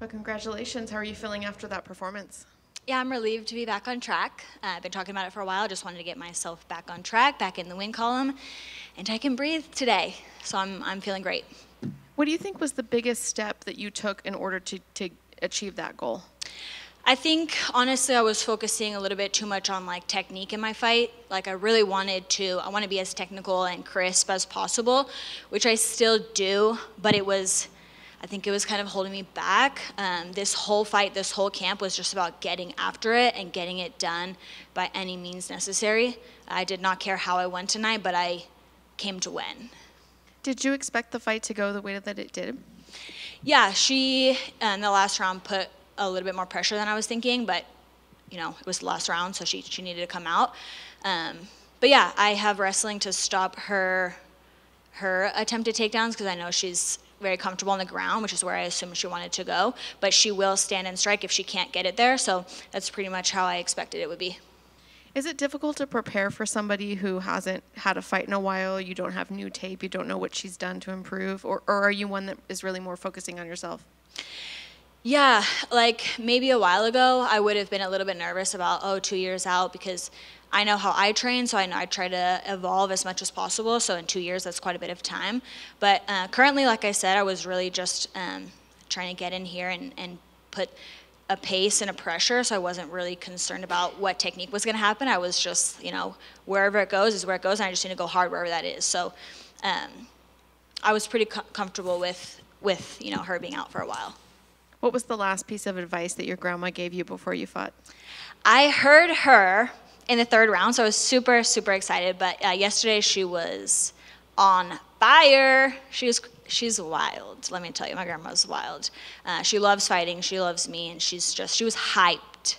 Well, congratulations. How are you feeling after that performance? Yeah, I'm relieved to be back on track. Uh, I've been talking about it for a while. Just wanted to get myself back on track, back in the win column, and I can breathe today. So I'm, I'm feeling great. What do you think was the biggest step that you took in order to, to achieve that goal? I think honestly I was focusing a little bit too much on like technique in my fight. Like I really wanted to I want to be as technical and crisp as possible, which I still do, but it was I think it was kind of holding me back. Um, this whole fight, this whole camp was just about getting after it and getting it done by any means necessary. I did not care how I won tonight, but I came to win. Did you expect the fight to go the way that it did? Yeah, she in the last round put a little bit more pressure than I was thinking, but you know it was the last round, so she she needed to come out. Um, but yeah, I have wrestling to stop her her attempted takedowns because I know she's very comfortable on the ground, which is where I assumed she wanted to go. But she will stand and strike if she can't get it there. So that's pretty much how I expected it would be. Is it difficult to prepare for somebody who hasn't had a fight in a while? You don't have new tape, you don't know what she's done to improve, or, or are you one that is really more focusing on yourself? Yeah, like maybe a while ago, I would have been a little bit nervous about, oh, two years out, because I know how I train, so I know I try to evolve as much as possible. So in two years, that's quite a bit of time. But uh, currently, like I said, I was really just um, trying to get in here and, and put a pace and a pressure, so I wasn't really concerned about what technique was going to happen. I was just, you know, wherever it goes is where it goes, and I just need to go hard wherever that is. So um, I was pretty co- comfortable with, with, you know, her being out for a while. What was the last piece of advice that your grandma gave you before you fought? I heard her in the third round, so I was super, super excited. But uh, yesterday she was on fire. She was she's wild. Let me tell you, my grandma's wild. Uh, she loves fighting. She loves me, and she's just she was hyped,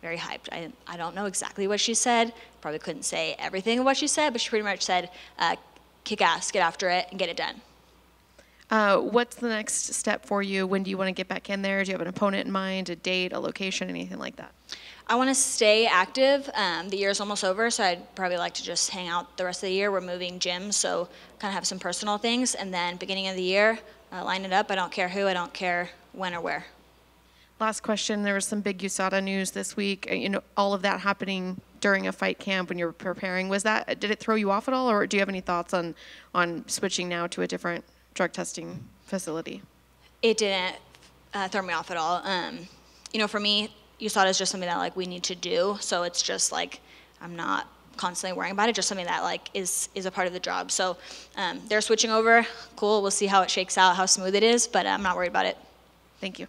very hyped. I I don't know exactly what she said. Probably couldn't say everything of what she said, but she pretty much said, uh, "Kick ass, get after it, and get it done." Uh, what's the next step for you? When do you want to get back in there? Do you have an opponent in mind, a date, a location, anything like that? I want to stay active. Um, the is almost over, so I'd probably like to just hang out the rest of the year. We're moving gyms, so kind of have some personal things. And then beginning of the year, uh, line it up. I don't care who, I don't care when or where. Last question. There was some big USADA news this week. Uh, you know, all of that happening during a fight camp when you were preparing. Was that did it throw you off at all, or do you have any thoughts on on switching now to a different drug testing facility? It didn't uh, throw me off at all. Um, you know, for me, USADA is just something that like we need to do. So it's just like I'm not constantly worrying about it. Just something that like is is a part of the job. So um, they're switching over. Cool. We'll see how it shakes out, how smooth it is. But I'm not worried about it. Thank you.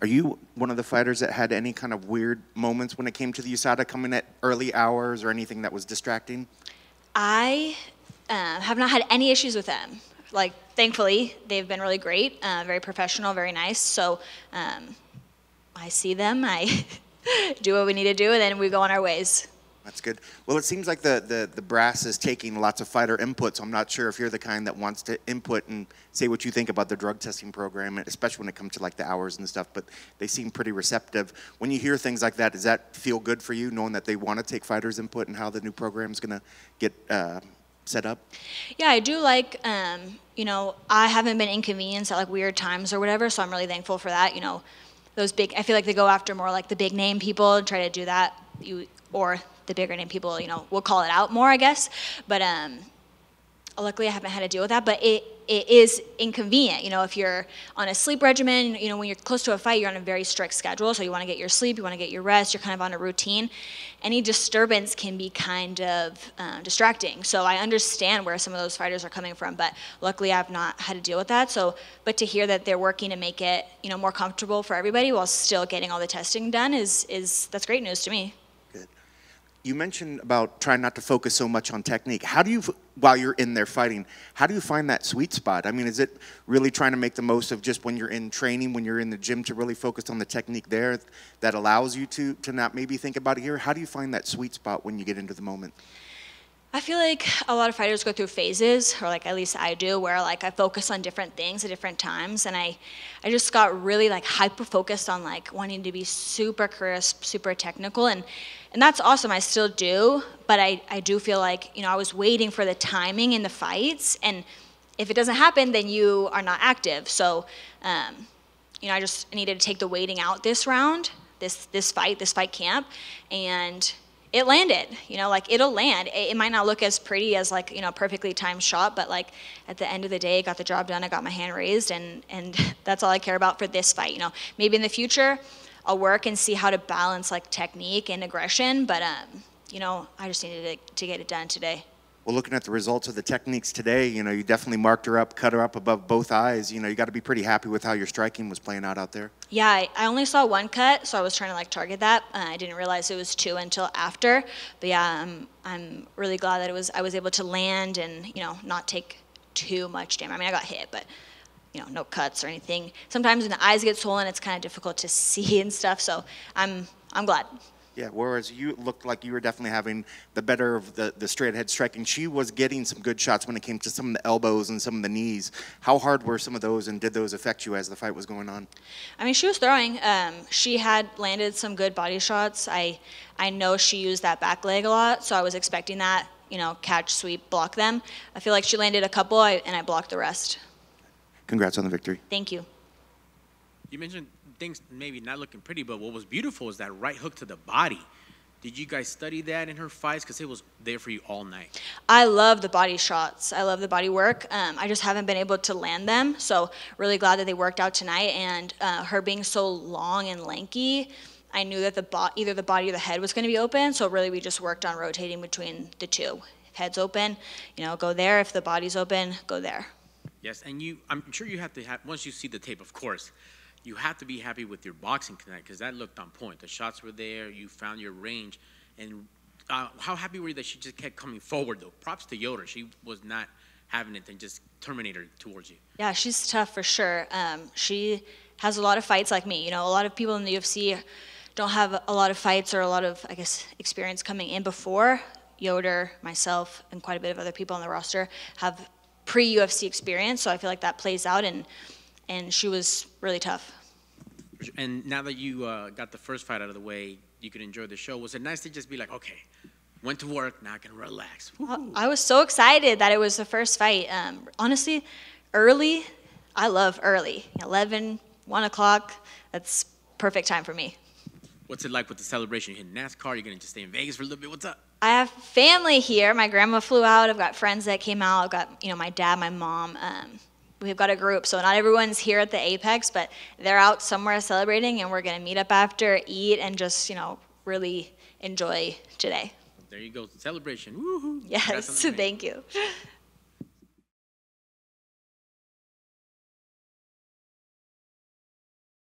Are you one of the fighters that had any kind of weird moments when it came to the USADA coming at early hours or anything that was distracting? I uh, have not had any issues with them. Like, thankfully, they've been really great, uh, very professional, very nice. So um, I see them, I do what we need to do, and then we go on our ways. That's good. Well, it seems like the, the, the brass is taking lots of fighter input, so I'm not sure if you're the kind that wants to input and say what you think about the drug testing program, especially when it comes to like the hours and stuff, but they seem pretty receptive. When you hear things like that, does that feel good for you, knowing that they want to take fighters' input and how the new program is going to get uh, set up? Yeah, I do like, um, you know, I haven't been inconvenienced at like weird times or whatever, so I'm really thankful for that. You know, those big, I feel like they go after more like the big name people and try to do that. You or the bigger name people, you know, will call it out more, I guess. But um, luckily, I haven't had to deal with that. But it it is inconvenient. You know, if you're on a sleep regimen, you know, when you're close to a fight, you're on a very strict schedule. So you want to get your sleep, you want to get your rest, you're kind of on a routine. Any disturbance can be kind of um, distracting. So I understand where some of those fighters are coming from, but luckily I've not had to deal with that. So, but to hear that they're working to make it, you know, more comfortable for everybody while still getting all the testing done is is that's great news to me you mentioned about trying not to focus so much on technique. How do you, while you're in there fighting, how do you find that sweet spot? I mean, is it really trying to make the most of just when you're in training, when you're in the gym, to really focus on the technique there that allows you to to not maybe think about it here? How do you find that sweet spot when you get into the moment? I feel like a lot of fighters go through phases, or like at least I do, where like I focus on different things at different times, and I, I just got really like hyper focused on like wanting to be super crisp, super technical, and and that's awesome. I still do, but I I do feel like you know I was waiting for the timing in the fights, and if it doesn't happen, then you are not active. So. Um, you know, I just needed to take the waiting out this round, this this fight, this fight camp, and it landed. You know, like it'll land. It, it, might not look as pretty as like you know perfectly timed shot, but like at the end of the day, I got the job done. I got my hand raised, and and that's all I care about for this fight. You know, maybe in the future, I'll work and see how to balance like technique and aggression, but um, you know, I just needed to, to get it done today. Well, looking at the results of the techniques today, you know, you definitely marked her up, cut her up above both eyes. You know, you got to be pretty happy with how your striking was playing out out there. Yeah, I, I only saw one cut, so I was trying to like target that. Uh, I didn't realize it was two until after. But yeah, I'm I'm really glad that it was I was able to land and you know not take too much damage. I mean, I got hit, but you know, no cuts or anything. Sometimes when the eyes get swollen, it's kind of difficult to see and stuff. So I'm I'm glad. Yeah, whereas you looked like you were definitely having the better of the, the straight ahead striking. She was getting some good shots when it came to some of the elbows and some of the knees. How hard were some of those, and did those affect you as the fight was going on? I mean, she was throwing. Um, she had landed some good body shots. I, I know she used that back leg a lot, so I was expecting that, you know, catch, sweep, block them. I feel like she landed a couple, and I blocked the rest. Congrats on the victory. Thank you. You mentioned things maybe not looking pretty, but what was beautiful was that right hook to the body. Did you guys study that in her fights? Because it was there for you all night. I love the body shots. I love the body work. Um, I just haven't been able to land them. So really glad that they worked out tonight. And uh, her being so long and lanky, I knew that the bo- either the body or the head was going to be open. So really, we just worked on rotating between the two. If head's open, you know, go there. If the body's open, go there. Yes, and you, I'm sure you have to have once you see the tape, of course you have to be happy with your boxing tonight because that looked on point. The shots were there. You found your range, and uh, how happy were you that she just kept coming forward though? Props to Yoder. She was not having it and just Terminator towards you. Yeah, she's tough for sure. Um, she has a lot of fights like me. You know, a lot of people in the UFC don't have a lot of fights or a lot of, I guess, experience coming in before. Yoder, myself, and quite a bit of other people on the roster have pre-UFC experience, so I feel like that plays out and and she was really tough. And now that you uh, got the first fight out of the way, you could enjoy the show. Was it nice to just be like, okay, went to work, now I can relax? I was so excited that it was the first fight. Um, honestly, early, I love early. 11, 1 o'clock, that's perfect time for me. What's it like with the celebration? You hit NASCAR, you're going to just stay in Vegas for a little bit. What's up? I have family here. My grandma flew out. I've got friends that came out. I've got, you know, my dad, my mom. Um, we've got a group, so not everyone's here at the Apex, but they're out somewhere celebrating, and we're gonna meet up after, eat, and just you know really enjoy today. There you go, celebration. Woohoo! Yes, thank you.